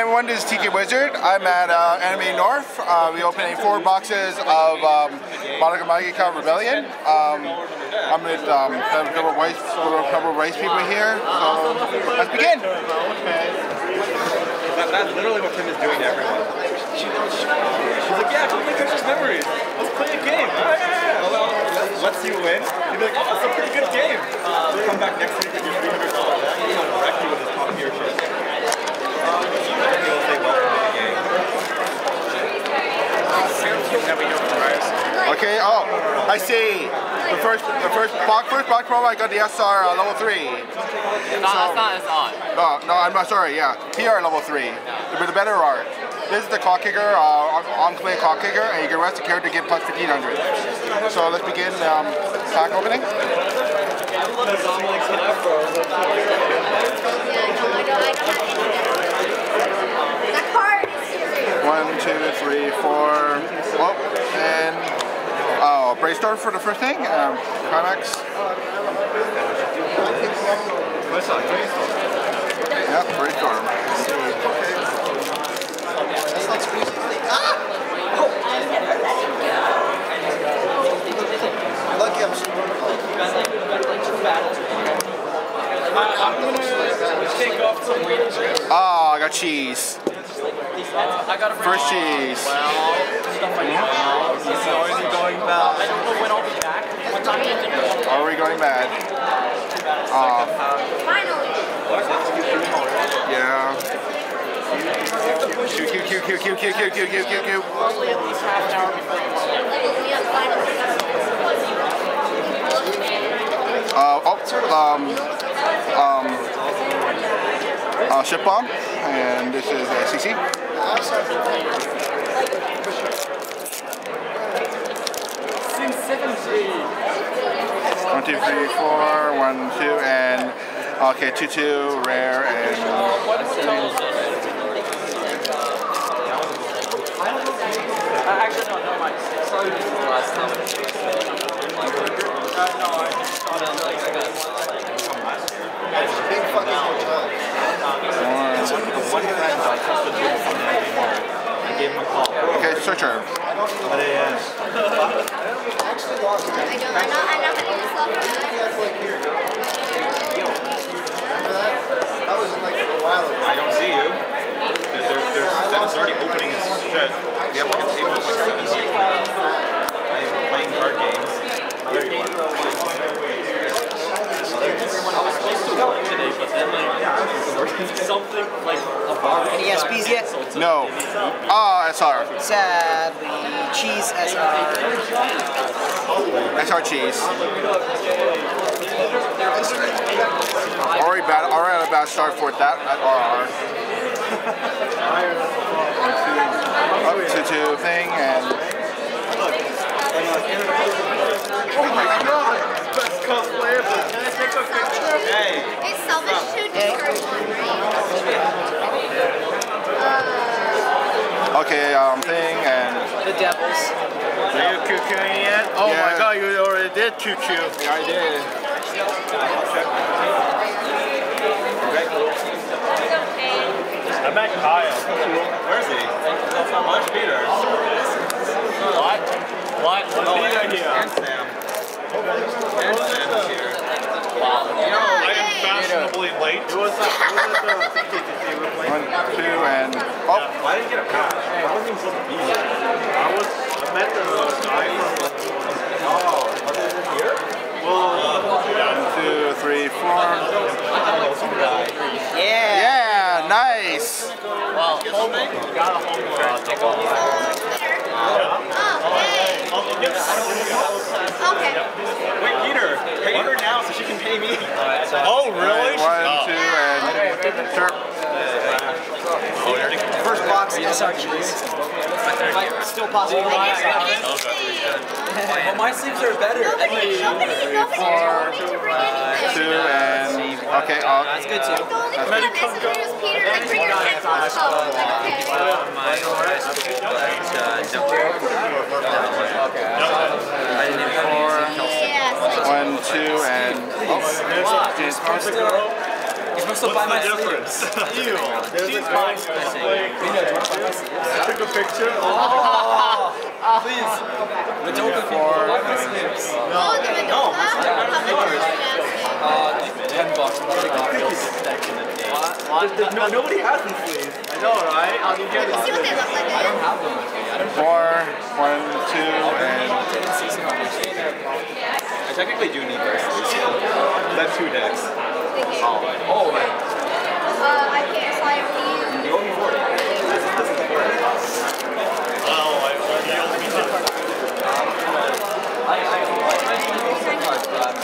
everyone, this is TK Wizard. I'm at uh, Anime North. Uh, we opening four boxes of um, Madoka Magica Rebellion. Um, I'm with um, a couple of race, couple of race people here. So let's begin. That, that's literally what Tim is doing to everyone. She's like, yeah, play Precious Memories. Let's play a game. Oh, let's see who wins. He'd be like, oh, it's a pretty good game. Uh, come back next week with your $300 back. Going to wreck you with his top tier shit. Um, he'll say welcome to the game. Okay. Oh, I see. The first, the first box, first box promo, I got the SR uh, level three. No, that's not, it's on. No, no, I'm not sorry. Yeah, PR level three with the better art. This is the clock kicker, uh, on command clock kicker, and you can rest the character to get plus 1500. So let's begin um, pack opening. That card is serious. One, two, three, four. Oh, and oh, Brainstorm for the first thing. Um, Climax. Yep, Brainstorm. Lucky I'm super I'm going to take off some. Oh, I got cheese. I got a First cheese. stuff like that. He's already going back. I don't know when I'll be back. What time do you think I'll Are we going bad? Uh, Finally. yeah. Q, Q, Q, Q, Q, Q, Q, Q, Q, Q, Q. Probably at least half an hour before you We have finally. Uh, oh, um, um, uh, shift bomb, and this is uh, CC. Since 17. One, two, three, four, one, two, and okay, two, two, rare, and Actually, no, no, my sorry, this is the last time. Uh, no, I just thought of like I got One friend I trusted him from anymore. I gave him a call. okay, searcher. What it is. I don't. I'm not. I'm not gonna use love that. That's like here. Remember that? That was like a while ago. I don't see you. There's, there's, Dennis already opening his shit. We have like a table of like seven people. I am playing card games. There you are. I was supposed to work today, but then like something like a bar. Any SPs yet? No. Ah, SR. Sadly, cheese SR. SR cheese. Already bad. Already a bad start for that at RR. Up to two thing and Oh my god! Best cosplay ever. Can I take a picture? Hey. It's selfish to destroy one, okay, um, thing and The Devils. Are you QQing yet? Oh Yeah. my god, you already did QQ. yeah, I did. I met Kyle. Where's he? Where's Peter? What? What? Oh, Peter here. And Sam. And Sam is here. I am fashionably late. Who was that? Who was the ticket they were playing? One, two, and oh, I didn't get a pass. I wasn't supposed to be here. I was. I met the guy from. Oh, was it here? Well, one, two, three, four. I don't know, some guy. Yeah. Yeah, nice. Well, home got a home uh, take off. Oh, hey. Okay. Wait, Peter, pay her now so she can pay me. Oh, really? One, two, and sure. First box SR cheese. Still possible. Well, my sleeves are better. Nobody, nobody, nobody told me to bring anything. Two and okay. Uh, That's good too. The only thing that necessary was Peter, like, bring your headphones up. I'm okay. my high school, but uh, no. I didn't even know Yes. one, two, and oh, You're supposed What's the difference? You. She's mine. I took a picture. Oh. Please. But don't confuse Why my slips? No. No. Uh, 10 bucks. What? No, nobody has them, please. I know, right? I'll give them. See what they look like. I don't have them. Four, one, two, and... I technically do need verses. That's two decks. Oh, right. Uh, I can't slide with you. You owe me 40. This this is the 40. I, I, I, I know some cards, but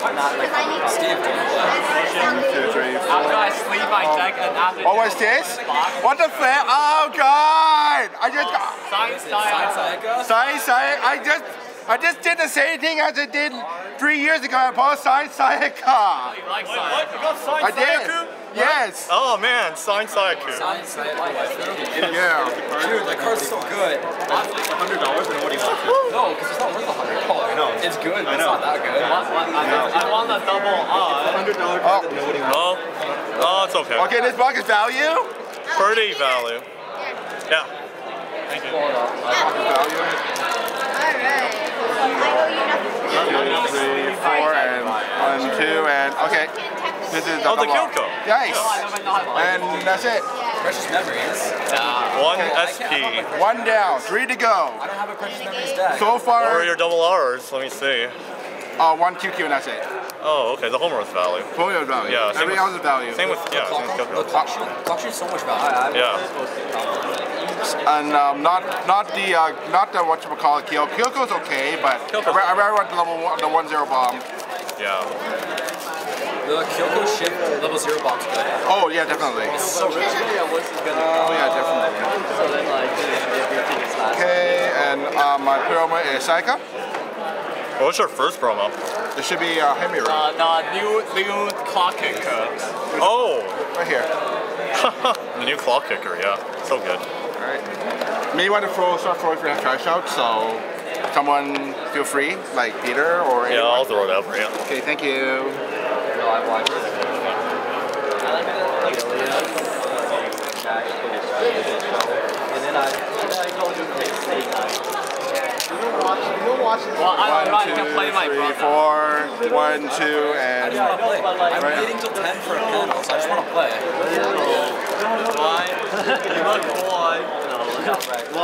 I'm not like I. Steve. two, three, After. I sleep my deck and after Oh, what's this? What the fuck? Oh God! I just got. Science Science style. Sayaka? Sai Sai, I just, I just did the same thing as I did three years ago. I bought Sai Sayaka. Oh, you like science? You got signed I did. Yes. Oh man, signed Sayaka. Science Sayaka waifu. Yeah. Dude, that card's so good. $100 and what do you want? No, because it's not worth a hundred. Oh, I know. It's good, but it's know. not that good. I want the double R. $100 card and nobody wants. Oh, oh, it's okay. Okay, this box is value. Pretty value. Yeah. Value. Alright. I owe you nothing. Two, three, four, and one, two, and okay. This is the Oh, the double R. Kyoko. Nice. I don't know how to And that's it. Precious Memories. One I SP. can't have a- One down, three to go. I don't have a Precious Memories deck. So far. Or far, your double R's. Let me see. uh, one QQ and that's it. Oh, okay. The homer was value. Folio is value. Yeah, same Everything else is value. Same with yeah. Same with The Kyoko. clock shoot, clock shoot's so much value. Yeah. And um, not not the uh, not the what you call it Kyoko. Kyoko's okay, but I, Kyoko's- ra- I rather want the level one, the one zero bomb. Yeah. The Kyoko shift level zero box good. Oh yeah, definitely. So rich. Oh yeah, definitely. So then like everything is last. Okay, and uh, my promo is Sayaka. What was your first promo? There should be uh, Hemi Uh, the new new clock kicker. Oh, right here. the new claw kicker. Yeah. So good. All right. May want to throw start throwing for that trash out, so someone feel free, like Peter or Yeah, anyone. I'll throw it out for you. Okay, thank you. No, I watched it. I like it. Like And then I, I go to the state Well, I One, I two, can play my three, brother. four. One, two, I and just want to play. I'm waiting till 10 for a panel, so I just want to play. Why? You look boy.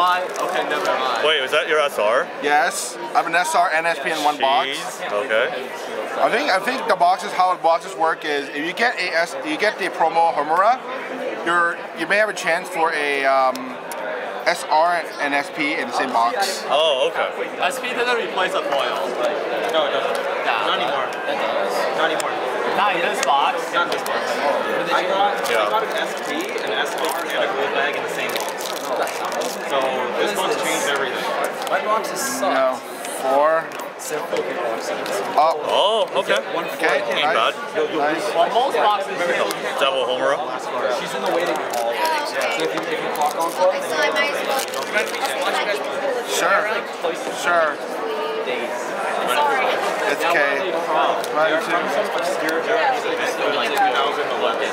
Why? Okay, never mind. Wait, was that your SR? yes, I have an SR and SP in one box. Okay. I think I think the boxes how the boxes work is if you get a S, you get the promo Homura, you're you may have a chance for a um, SR and SP in the same box. Oh, okay. SP doesn't replace a foil. No, it doesn't. Yeah. Not anymore. Not anymore. Not in this box. Not in this box. I got, Yeah. I got an SP, an SR, and a gold bag in the same box. So this box changed everything. My boxes suck. No, four. Simple boxes. Up. Oh, okay. One Okay, Ain't nice. bad. Nice. Well, most boxes do. Devil Homura. She's in the waiting room. Oh, So okay. if you, if you clock on for Okay, so I might as well. Okay, so Sure. Sure. Sorry. It's okay. One, oh, two. Obscure Japanese event in like 2011.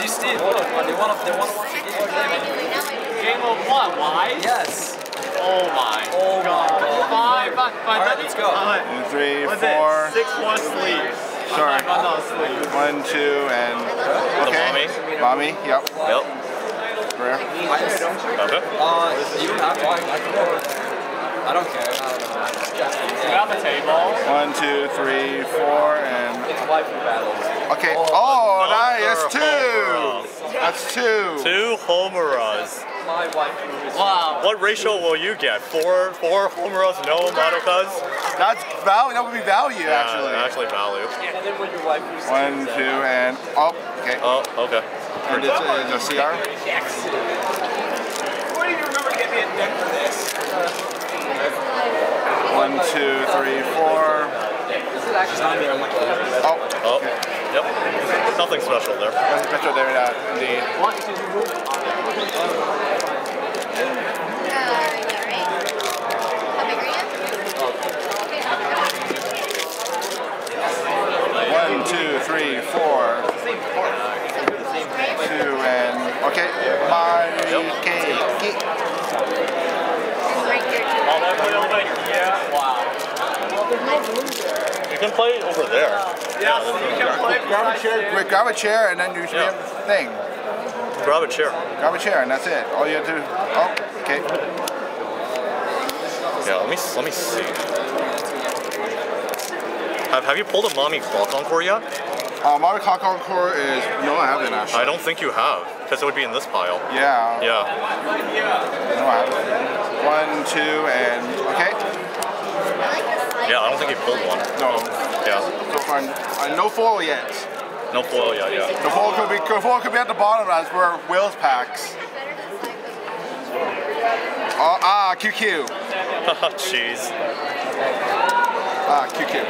See, Steve, what if they want to, they want to watch the game? I do it now. I do it. Game of what? Why? Yes. Oh my. Oh my god. Five, but, but All right, let's go. Two, three, What's four. it? Six more sleeves. Sure. I'm not asleep. One, two, and okay. Mami? Mami. Yep. Yep. Rare. Okay. Uh, you don't have to. I, I can go. I don't care. I don't know. We have a table. One, two, three, four, and It's waifu battles. okay. Oh, nice. That's two. That's two. Two Homuras. My waifu is. Wow. What ratio will you get? Four, four Homuras, no Madokas? That's value. That would be value Yeah, actually. actually value. And then when your waifu One, two, and oh, okay. Oh, okay. And this is a CR. Where do you remember to get me a deck for this? One, two, three, four. Oh, Oh, yep. Nothing special there. that's better there. Yeah, indeed. One, two, three, four. Two and okay. My You can play over there. Yeah, you can play. Grab a chair. Grab a chair, and then you should yeah. have the thing grab a chair. Grab a chair and that's it. All you have to do. Oh, okay. Yeah, let me let me see. Have, have you pulled a Mami clock encore yet? Uh, Mario Kart Encore is no, I haven't actually. I don't think you have, because it would be in this pile. Yeah. Yeah. No, I haven't. One, two, and okay. Yeah, I don't think you pulled one. No. Yeah. So far, uh, no foil yet. No foil yet, yeah. The foil could be the foil could be at the bottom as we're Will's packs. Oh, ah, QQ. Jeez. Ah, QQ.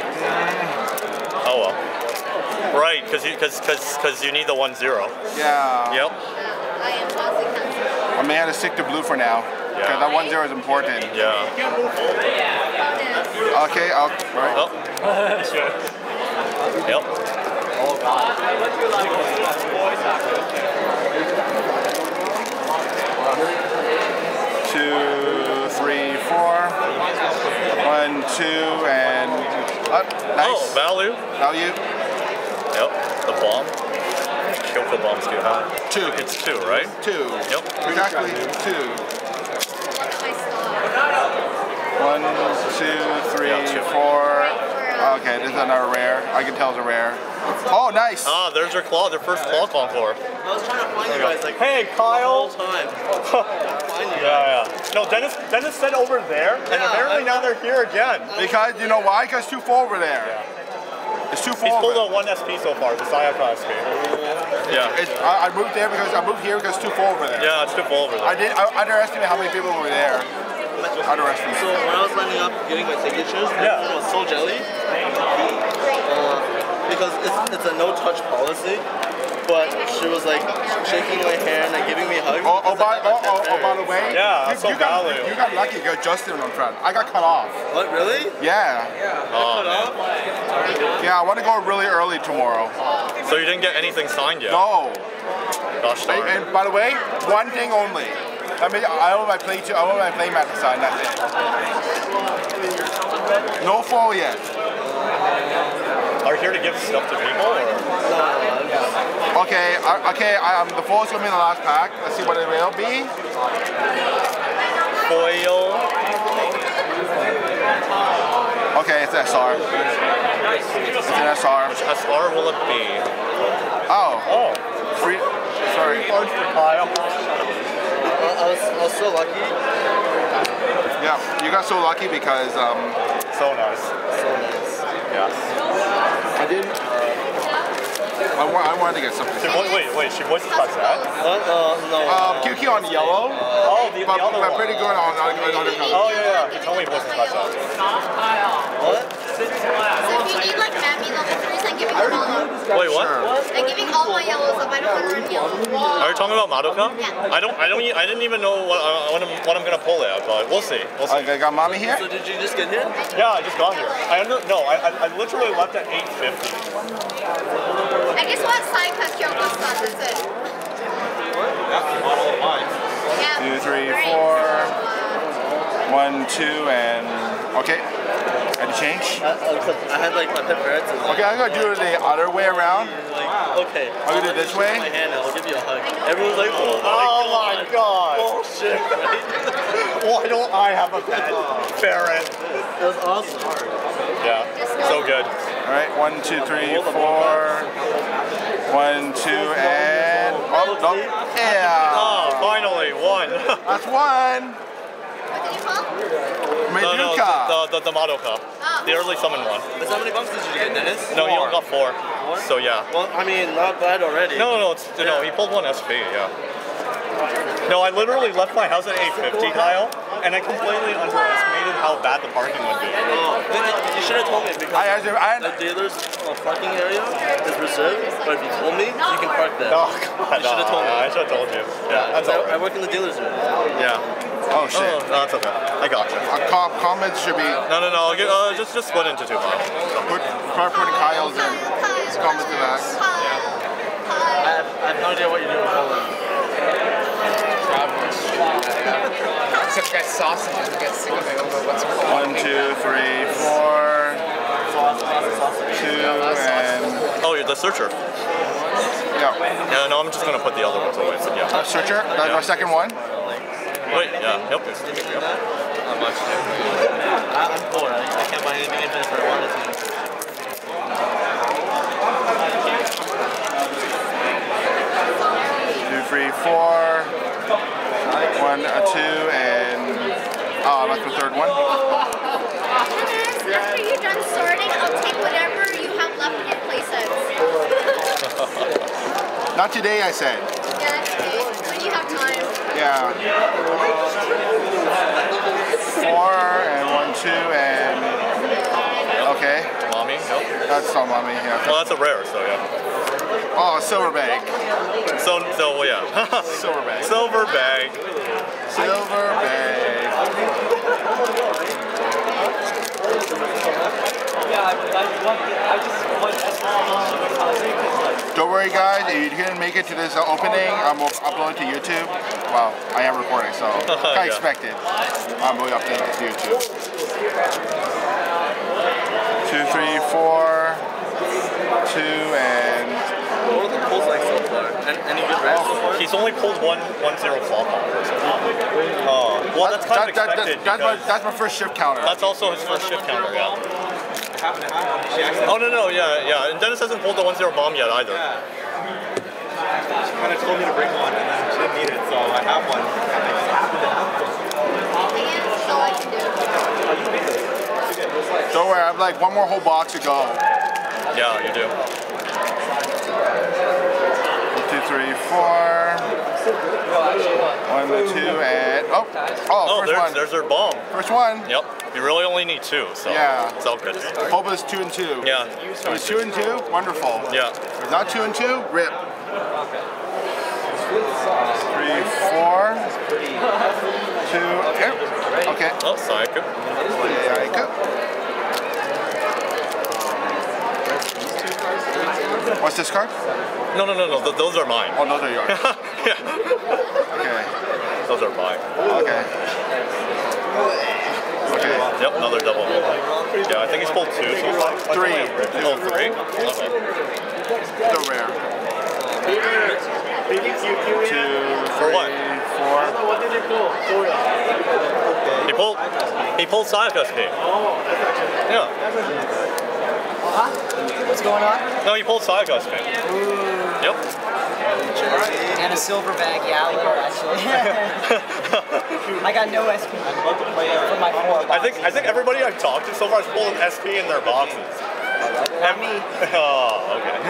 Oh well. Right, because you because because because you need the one zero. Yeah. Yep. I am positive cancer. I may have to stick to blue for now. Because Yeah. that one zero is important. Yeah. Okay, I'll, right. Oh. Yep. Two, three, four. One, two, and up. Oh, Nice. value. Now. Yep. The bomb. Kyoko bombs you have? Two. It's two, right? Two. Yep. Exactly two. One, two, three, Yeah, two. four. Okay, this is another rare. I can tell it's a rare. Oh, nice. Ah, there's their claw, their first claw encore. I was trying to find you guys like Hey, Kyle. the whole time. Find you. Yeah, yeah. No, Dennis. Dennis said over there, and Yeah, apparently I- now they're here again. Because you know why? Because two full over there. It's too full. He's pulled over. out one SP so far, the Sayaka SP. Yeah. It's, I, I moved there because I moved here because it's too full over there. Yeah, it's too full over there. I did. I underestimated how many people were there. Underestimated. So when I was lining up getting my signatures, Yeah. everyone was so jelly. Because it's, it's a no-touch policy. But she was like shaking my hand and giving me hugs. Oh oh, oh, oh, oh, by, oh, oh, oh, by the way, Yeah, you, so you got, value. you got lucky because Justin on front. I got cut off. What, really? Yeah, Yeah. Oh, man. yeah. I want to go really early tomorrow. So you didn't get anything signed yet? No. Gosh darn. and by the way, one thing only. I mean, I want my play. I want my play mat to sign. That's it. No fall yet. Are you here to give stuff to people, or? Okay, I, okay. I, um, the fall is gonna be in the last pack. Let's see what it will be. Foil. Okay, it's SR. It's an SR. SR will it be? Oh, Oh. free. Sorry. Cards for Kyle. I, I, was, I was so lucky. Yeah, you got so lucky because um, So nice. So nice. Yeah. I did. I, wa- I wanted to get something. She, wait, wait, wait, she voices about that? What? Uh, no. Um, QQ on yellow, Oh, the, the but, other but one. pretty good on, on, on other colors. Oh, yeah, yeah. You told me voices about that. what? So if you need like Mami level 3s, I'm giving them all up. Wait, what? I'm giving all my yellows up. I don't want to learn yellow. Are you talking about Madoka? Yeah. I don't, I don't, e- I didn't even know what, uh, what, I'm, what I'm gonna pull at, but we'll see. We'll see. Okay, got Mami here. So did you just get here? Yeah, I just got here. I under, no, I, I, I literally left at 8:50. I just want side cut Kyoko stuff. That's it. Yeah. Two, three, Great. four. One, two, and okay. Had to change. I, I had like my pet Okay, I'm gonna do it the other way around. like, okay. I'm gonna do it this way. My hand, I'll give you a hug. Everyone's like, oh my Oh my god! bullshit, right? Why don't I have a pet? Ferret. That was awesome. Yeah, so good. All right, one, two, three, four. One, two, and oh, no. yeah. Oh, finally, one. That's one. What did you call? No, no, Madoka. the, the, the Madoka. Oh. The early summon one. But how many bumps did you get, Dennis? No, he only got four. Four? So yeah. Well, I mean, not bad already. No, no, no, it's, no, he pulled one SP, yeah. No, I literally left my house at 8.50, Kyle, and I completely underestimated how bad the parking would be. Oh, then you should have told me because I actually, I, the dealer's uh, parking area is reserved. But if you told me, you can park there. Oh, God, You should've told me. I should have told you. Yeah, that's I, all I work in the dealer's room. Yeah. oh shit. Oh, no, that's okay. I got you. Uh, com- comments should be No, no, no, get, uh, just, just split into two parts. put, start putting Kyle's in. Kyle. Comments to that. Kyle. I have, I have no idea what you're doing with Poland. Except got sausage and get sick of it over what's called. One, two, three, four, two, and Oh, you're the searcher. yeah. Yeah, no, I'm just gonna put the other ones away. So yeah. Uh, searcher. That's my second one. Wait, yeah, yep. yep. How much? I- I'm poor. I, I can't buy anything for I wanted to. Two, three, four. One, uh, two, and oh, that's the third one. Dennis, after you're done sorting, I'll take whatever you have left in your playsets. Not today, I said. Yeah, that's okay. When you have time. Yeah. Four and one, two, and okay. Mami. Yep. That's not Mami. Yeah. Well, that's a rare, so yeah. Oh, silver bag. So, so well, yeah. Silver bag. Silver bag. Silver bag. Yeah, I, I want, I just want SPC because like, Don't worry, guys. If you didn't make it to this uh, opening, I'm gonna upload it to YouTube. Well, I am recording, so kind Yeah. expected. I'm going up to YouTube. Two, three, four, two, and What are the pulls like so far? Any, any good rares so far? He's only pulled one one zero flop on her. So. Oh, well, that's kind of that, that, expected that's, my, that's my first shift counter. that's also his first shift counter, yeah. Oh no no yeah yeah, and Dennis hasn't pulled the one zero bomb yet either. She kind of told me to bring one, and then she didn't need it, so I have one. That's all I can do. Don't worry, I have like one more whole box to go. Yeah, you do. Two, four. One, two, and oh, oh, Oh, first there's one. there's their bomb. First one. Yep. You really only need two, so Yeah. it's all good. Hope it's two and two. Yeah. If it's two and two, wonderful. Yeah. If not two and two, rip. Three, four. Yep. Okay. Oh, Sayaka. Psycho. What's this card? No, no, no, no. Th- those are mine. Oh, those are yours. yeah. Okay. Those are mine. Okay. Okay. Yep, another double. Yeah, I think he's pulled two so far. Three. Oh, three? Okay. So rare. Two, For what? three, four. He pulled. He pulled Sayaka's pick. Yeah. Uh-huh. What's going on? No, you pulled Sayaka's pick. Yep. And a silver bag, yeah, actually. I got no SP for my four. I think I think everybody I've talked to so far has pulled an SP in their boxes. Not me. Oh, okay.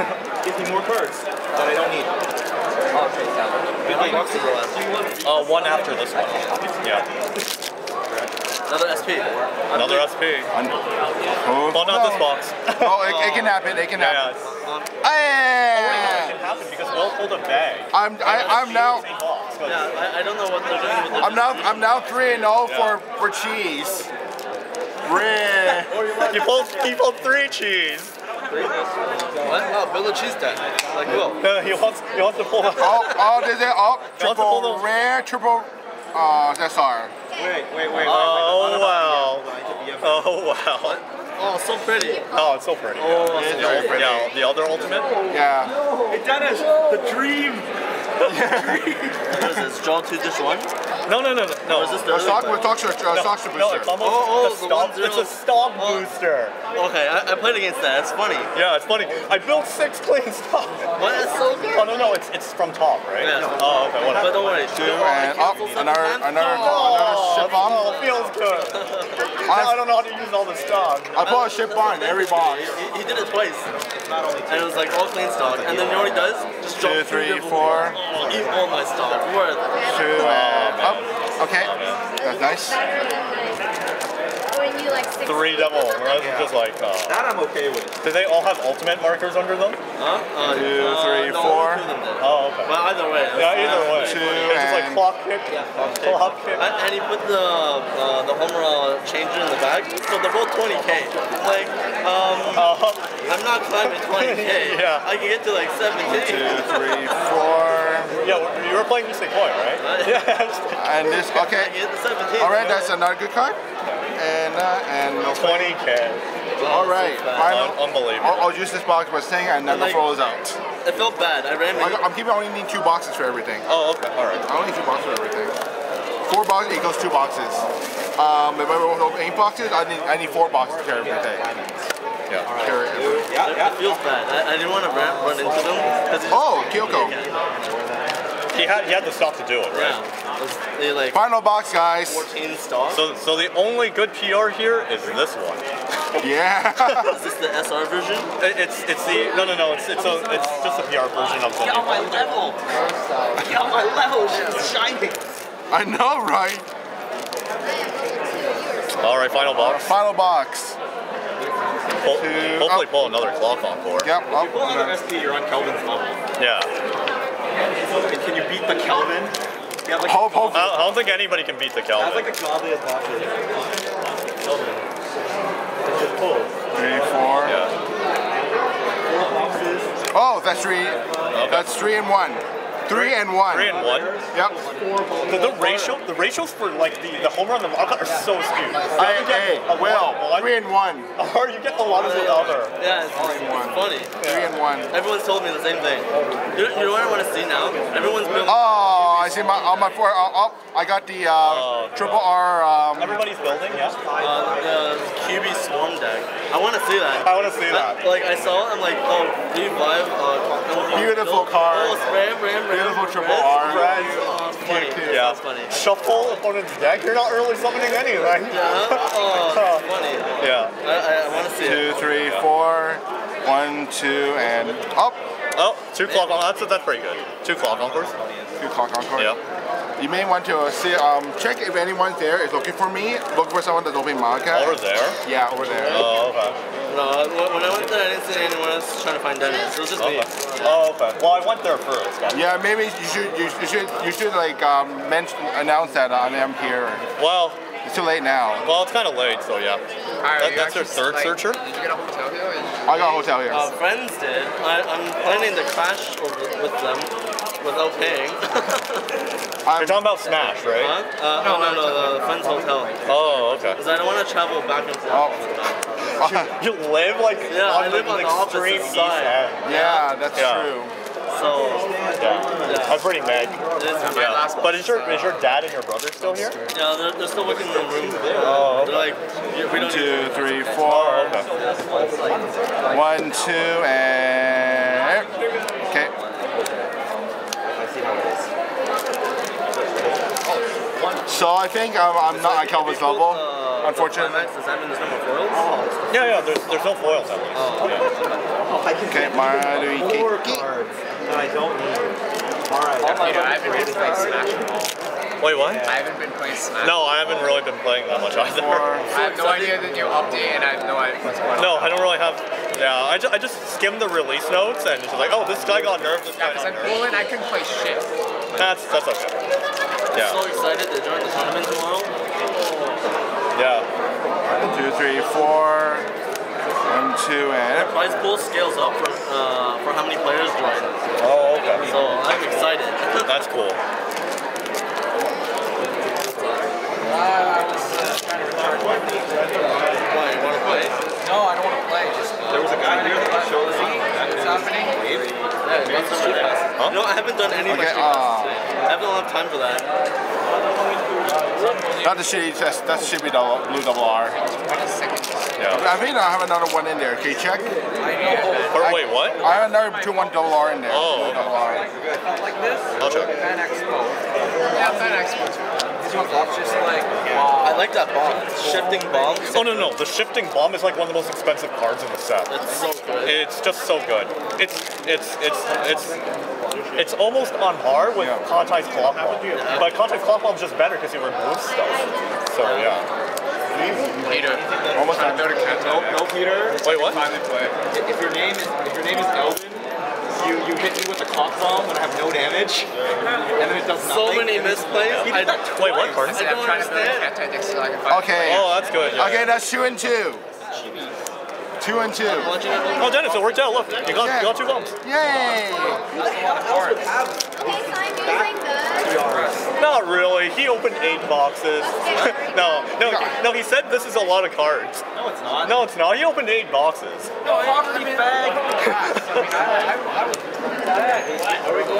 Gives me more cards that I don't need. Uh, one after this one. Yeah. Another SP. Another SP. Oh, Well, not this box. Oh, it, it can happen. It can Yeah. happen. It Hey! can happen because Will pulled a bag. I'm I, I'm now box. Yeah, I, I don't know what they're doing with the I'm now I'm now three and zero for for cheese. Rare. He pulled he pulled three cheese. What? Oh, build a cheese deck. Like Will. No, he wants he wants to pull a Oh oh, there's it. Oh, pull triple those- rare, triple. Uh, SR. Wait, wait, wait. Oh wow. Oh wow. Oh, so pretty. Oh, it's so pretty. Oh, It's so very pretty. pretty. Yeah, the other ultimate. Yeah. Hey, Dennis, the dream. The What is this? Draw two, dish one? No, no, no, no. no. Or is this the We're stock. We're stock. Uh, stock super No, booster. it's almost Oh, oh, the the stock. It's a stock Oh. booster. Okay, I, I played against that. It's funny. Yeah, it's funny. I built six clean stock. What? That's so good. Oh no, no, it's it's from top, right? Yeah. Oh, okay, But don't worry. Two and up. Another another another shift bomb. Oh, feels good. now I don't know how to use all the stock. I put a shift bomb in every box. He, he did it twice. And it was like all clean stock. And then you know what he does? Two, three, four. Uh, oh, my stock. Worth. Two and up. Okay. That's nice. When you like six Three double. Whereas it's just like, uh, That I'm okay with. do they all have ultimate markers under them? Huh? Uh, Two, uh, three, no, four. two of them did. Oh, okay. But either way. Yeah, either way. Two it's just like and- clock kick, clock kick. And, and he put the uh, the Homura uh, changer in the bag, so they're both 20k. Like, um, Uh, I'm not climbing 20k. Yeah. I can get to like 7k. Two, three, four. yeah, you were playing Mystic Koi, right? Yeah. And this. I Okay. can get to 17. All right. That's another good card. And uh, and 20k. All right, final. Unbelievable. I'll, I'll use this box by saying and then the Like- throw is out. It felt bad. I ran. I, I'm keeping. I only need two boxes for everything. Oh, okay. All right. I only need two boxes for everything. Four boxes equals two boxes. Um, if I were to open eight boxes, I need I need four boxes to carry everything. Yeah. Carry everything. It feels bad. I, I didn't want to run, run into them. Oh, Kyoko. He had he had the stuff to do it, right? Yeah. It was- They like Final box, guys. 14 stocks. So so the only good PR here is this one. Yeah. Is this the SR version? It- It's it's the no no no it's it's a, it's just a PR version of the. Get on my level. Get on my level. She's shining. I know, right? All right, final box. Final box. Pull, Two- hopefully oh. pull another clock encore. Yep. you Pull Oh, another SP, you're on Kelvin's level. Yeah. And can you beat the Kelvin? You like hope, hope. I don't, think anybody can beat the I have Kelvin. like the godliest boxes. Kelvin. It's just pull. Three, four. Yeah. Four boxes. Oh, that's three. That's three and one. Three and one. Three and one. Yep. The, the ratio, the ratios for like the, the home run and the walk are so skewed. You Hey, either get hey, a lot Will. of one, Three and one. or you get a lot of the other. Yeah, it's, it's funny. Three and one. Everyone's told me the same thing. You, you know what I want to see now? Everyone's building. Oh, I see my on my four. Oh, oh, I got the uh, Oh, triple R. Um, Everybody's building, yeah. uh, the QB Swarm deck. I want to see that. I want to see I- that. like I saw it, I'm like, oh, revive. Uh, Beautiful card. Oh, ram, ram, ram. Beautiful triple ram. R. It's funny. Yeah. That's funny. Shuffle opponent's deck. You're not early summoning anything. Yeah. Oh, funny. Yeah. I, I, I want to see two, it. three, four. One, two, and up. Oh, two clock on. That's that's pretty good. Two clock encores. Two clock encore. Yeah. You may want to see, um, check if anyone there is looking for me. Look for someone that's opening Madoka. Over there. Yeah, over there. Oh, okay. No, when- when I went there, I didn't see anyone else trying to find Dennis. It was just me. Oh, okay. Well, I went there first. but- Yeah, maybe you should you, you should you should like um, mention announce that I am here. Well, It's too late now. well, it's kind of late, so yeah. That, that's their third searcher. Did you get a hotel here? I got a hotel here. Uh, friends did. I, I'm planning to crash with them without paying. I'm, You're talking about Smash, right? huh? Uh, no, no, no, the friends hotel. Oh, okay. Because I don't want to travel back and forth Oh. all the time. You live like Yeah, I live the on the extreme east side. end. yeah, that's Yeah. true. So, yeah i'm pretty mad. it is, Yeah. But is your is your dad and your brother still here? yeah, they're, they're still working in the room. Oh, They're like, "Yeah, we don't Two, three, Oh, four. okay. One, two, and okay. So I think um, I'm not at Calvin's level, unfortunately. Climax, does that mean there's no more foils? Yeah, yeah. There's there's no foils at least. Yeah. Okay, Maruiki. that I don't need. Alright. I've been playing Smash Ball. Wait, what? I haven't been playing Smash. No, I haven't really been playing that much either. I have no idea the new update, and I have no idea what's going on. No, I don't really have. Yeah, I just, I just skimmed the release notes and just like, oh, this guy got nerfed. This guy Because got I'm nerfed. pulling, I couldn't play shit. That's that's okay. So Yeah, excited to join the tournament tomorrow. yeah. Two, three, four. One, two, and Prize pool scales up for, uh, for how many players join. Oh, okay. So I'm excited. That's cool. Why, want to play? No, I don't want to play. Just There was a guy here that was showing see what's happening. Yeah, lots of street passes. Huh? No, I haven't done any of my Okay, street uh, today. I haven't had time for that. not the shitty test. That's should be double blue double R. Yeah. I think I have another one in there. Okay, check. Or wait, what? I have another two one double R in there. Oh, Blue double R. I'll check. Fan Expo. Yeah, Fan Expo. This one's just like, wow. I like that bomb. Shifting bombs. Oh no no, the shifting bomb is like one of the most expensive cards in the set. It's so good. It's just so good. It's it's it's it's it's almost on par with Yeah. Kontai's Clock Bomb. But Kontai's Clock Bomb is just better because it removes stuff. So yeah. Peter. Almost Trying to done. build a No, no, Peter. Wait, what? If your name is if your name is Elvin, you you hit me with a clock bomb when I have no damage, and then it does nothing. So many misplays. He I, did that Wait, what twice. card? I I'm don't trying to build understand. counter so I can find Okay. Oh, that's good. Yeah. Okay, that's two and two. Two and two. Watching it Oh, Dennis, it worked out. Look, you got you got two bombs. Yay! Okay, so I'm using the Not really. He opened eight boxes. no, no, no. He said this is a lot of cards. No, it's not. No, it's not. He opened eight boxes. Poverty bag.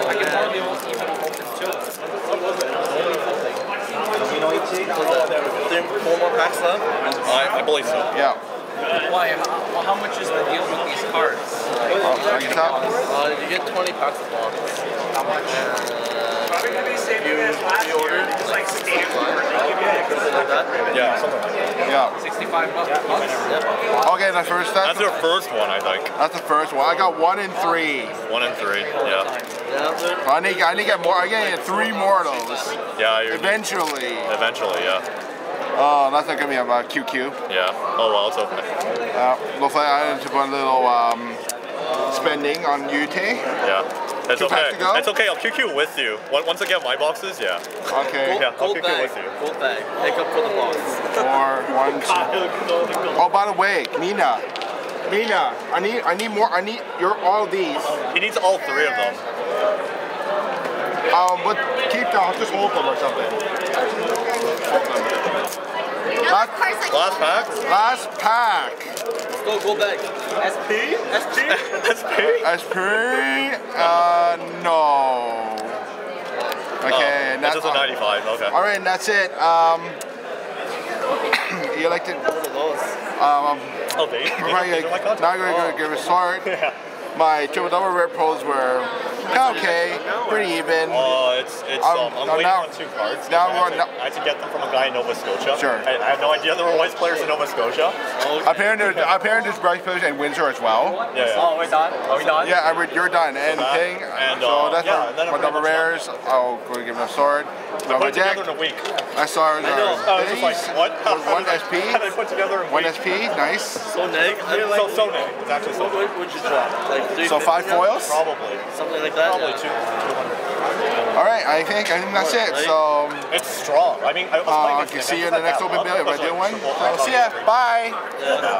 I can tell you won't even open two. Three, four more packs left. I, I believe so. Yeah. Why? How, well, how much is the deal with these cards? Bring it up. Uh, you get 20 packs of box. How much? You ordered like 65 something like that. Yeah, something like that. Yeah. 65 bucks? Okay, the first that's, That's their first one, I think. that's the first one. I got one in three. One and three. Yeah. Yeah, I need I need to get more. I get three more of those Yeah. You're, eventually. eventually, yeah. Oh, that's not gonna be about QQ. Yeah. Oh well, it's okay. Uh, looks like I need to put a little um, spending on UT. Yeah. It's Two okay. to go? It's okay. I'll QQ with you. Once once I get my boxes, yeah. Okay. Yeah, I'll Gold QQ bag. with you. Gold bag. Make up for the box. Four, one, two. Oh, by the way, Mina, Mina, I need I need more. I need your all these. He needs all three of them. Um, but keep them. Just hold them or something. Hold them. Now, of course, like, Last pack. Last pack. Let's go gold bag. SP? SP? SP. SP. Uh, no. Okay, oh, that's that's just a 95. Okay. All right, and that's it. Um, you like to? Um, Oh, they. right, These are now contacts. I'm gonna give a start. Yeah. My triple double rip pulls were okay, pretty even. Uh, it's it's Um, um, I'm waiting now- on two cards. now I, we're had to, I had to get them from a guy in Nova Scotia. Sure. I, I had no idea there were Weiss players in Nova Scotia. Apparently, apparently there's Bryce Page and Windsor as well. Yeah. yeah. Oh, we're done? Are we done? Yeah, I re- you're done. And that, thing, and, so uh, that's yeah, my, then my I'm double pretty rares. I'll go give him a sword. I On my put deck, together in a week. my stars I know. are I was just like, what? How, with how one SP, How did I put together in one week? SP, nice. So neg. So, like, so neg. It's actually so what would you drop? Like three So five foils. Probably. Something like that? Probably yeah. two, 200. All right, I think I think that's it. So It's strong. I mean, I was uh, playing I against can see you in the next open "That bill if I do like one. So see ya. Bye. Yeah.